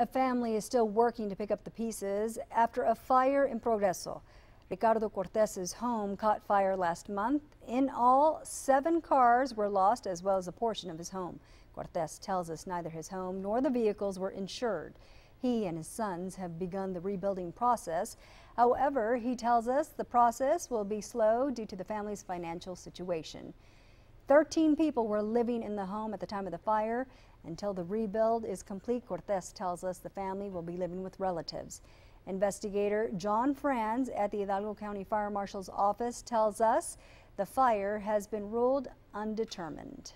A family is still working to pick up the pieces after a fire in Progreso. Ricardo Cortez's home caught fire last month. In all, seven cars were lost as well as a portion of his home. Cortez tells us neither his home nor the vehicles were insured. He and his sons have begun the rebuilding process. However, he tells us the process will be slow due to the family's financial situation. 13 people were living in the home at the time of the fire. Until the rebuild is complete, Cortez tells us the family will be living with relatives. Investigator John Franz at the Hidalgo County Fire Marshal's office tells us the fire has been ruled undetermined.